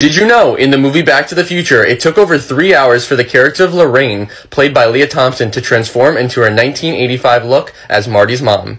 Did you know, in the movie Back to the Future, it took over three hours for the character of Lorraine, played by Lea Thompson, to transform into her 1985 look as Marty's mom?